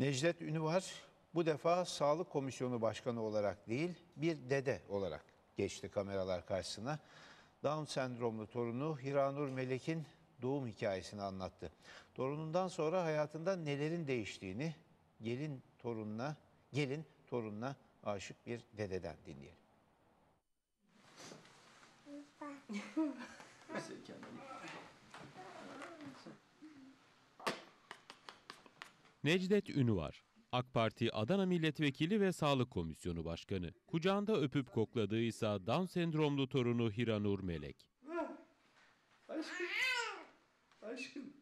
Necdet Ünüvar bu defa Sağlık Komisyonu Başkanı olarak değil bir dede olarak geçti kameralar karşısına. Down sendromlu torunu Hiranur Melek'in doğum hikayesini anlattı. Torunundan sonra hayatında nelerin değiştiğini gelin torununa, gelin torununa aşık bir dededen dinleyelim. Necdet Ünüvar, AK Parti Adana Milletvekili ve Sağlık Komisyonu Başkanı. Kucağında öpüp kokladığı ise Down sendromlu torunu Hiranur Melek. Aşkım. Aşkım.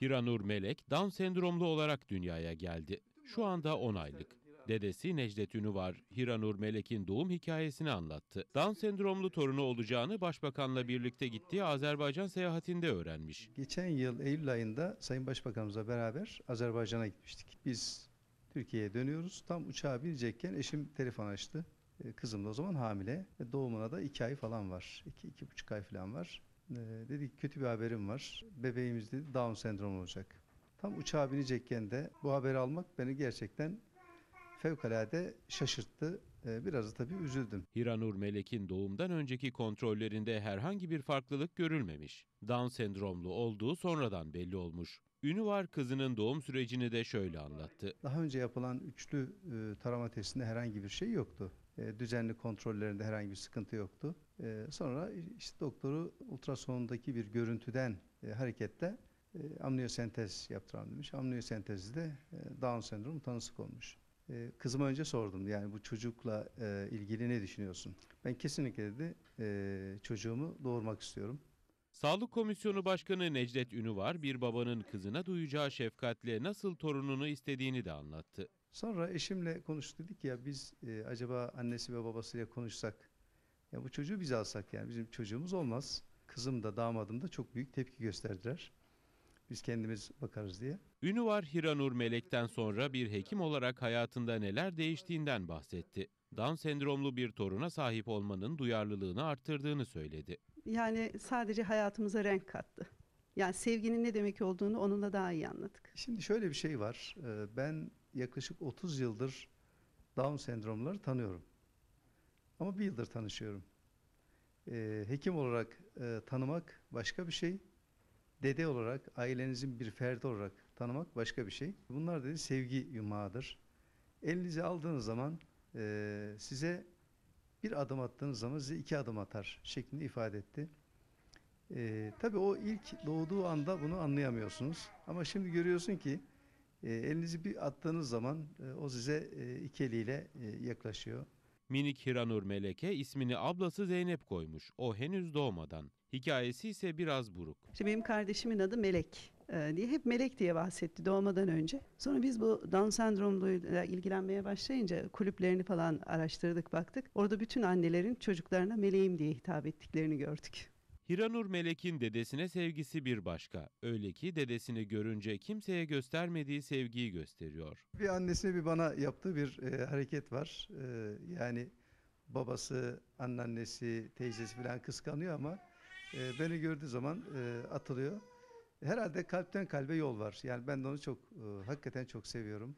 Hiranur Melek, Down sendromlu olarak dünyaya geldi. Şu anda 10 aylık. Dedesi Necdet Ünüvar, Hiranur Melek'in doğum hikayesini anlattı. Down sendromlu torunu olacağını başbakanla birlikte gittiği Azerbaycan seyahatinde öğrenmiş. Geçen yıl Eylül ayında Sayın Başbakanımızla beraber Azerbaycan'a gitmiştik. Biz Türkiye'ye dönüyoruz. Tam uçağa binecekken eşim telefon açtı. Ee, Kızım da o zaman hamile. Ve Doğumuna da iki ay falan var. İki, iki buçuk ay falan var. Ee, Dedi ki, kötü bir haberim var. Bebeğimiz dedi Down sendromu olacak. Tam uçağa binecekken de bu haberi almak beni gerçekten fevkalade şaşırttı. Ee, Biraz da tabii üzüldüm. Hiranur Melek'in doğumdan önceki kontrollerinde herhangi bir farklılık görülmemiş. Down sendromlu olduğu sonradan belli olmuş. Ünüvar kızının doğum sürecini de şöyle anlattı. Daha önce yapılan üçlü e, tarama testinde herhangi bir şey yoktu. E, düzenli kontrollerinde herhangi bir sıkıntı yoktu. E, sonra işte doktoru ultrasondaki bir görüntüden hareketle amniyosentez yaptıralım demiş. Amniyosentezde Down sendromu tanısı konmuş. E, kızıma önce sordum yani bu çocukla e, ilgili ne düşünüyorsun? Ben kesinlikle dedi e, çocuğumu doğurmak istiyorum. Sağlık Komisyonu Başkanı Necdet Ünüvar bir babanın kızına duyacağı şefkatle nasıl torununu istediğini de anlattı. Sonra eşimle konuştuk dedik ya biz e, acaba annesi ve babasıyla konuşsak ya bu çocuğu biz alsak yani bizim çocuğumuz olmaz. Kızım da damadım da çok büyük tepki gösterdiler. Biz kendimiz bakarız diye. Ünüvar Hiranur Melek'ten sonra bir hekim olarak hayatında neler değiştiğinden bahsetti. Down sendromlu bir toruna sahip olmanın duyarlılığını arttırdığını söyledi. Yani sadece hayatımıza renk kattı. Yani sevginin ne demek olduğunu onunla daha iyi anladık. Şimdi şöyle bir şey var. e, Ben yaklaşık 30 yıldır Down sendromları tanıyorum. Ama bir yıldır tanışıyorum. E, Hekim olarak e, tanımak başka bir şey. Dede olarak, ailenizin bir ferdi olarak tanımak başka bir şey. Bunlar dedi sevgi yumağıdır. Elinize aldığınız zaman e, size bir adım attığınız zaman size iki adım atar şeklinde ifade etti. E, tabii o ilk doğduğu anda bunu anlayamıyorsunuz. Ama şimdi görüyorsun ki e, elinizi bir attığınız zaman e, o size e, iki eliyle e, yaklaşıyor. Minik Hiranur Melek'e ismini ablası Zeynep koymuş. O henüz doğmadan. Hikayesi ise biraz buruk. İşte benim kardeşimin adı Melek e, diye hep Melek diye bahsetti doğmadan önce. Sonra biz bu Down sendromuyla ilgilenmeye başlayınca kulüplerini falan araştırdık baktık. Orada bütün annelerin çocuklarına meleğim diye hitap ettiklerini gördük. Hiranur Melek'in dedesine sevgisi bir başka. Öyle ki dedesini görünce kimseye göstermediği sevgiyi gösteriyor. Bir annesine bir bana yaptığı bir e, hareket var. E, yani babası, anneannesi, teyzesi falan kıskanıyor ama e, beni gördüğü zaman e, atılıyor. Herhalde kalpten kalbe yol var. Yani ben de onu çok, e, hakikaten çok seviyorum.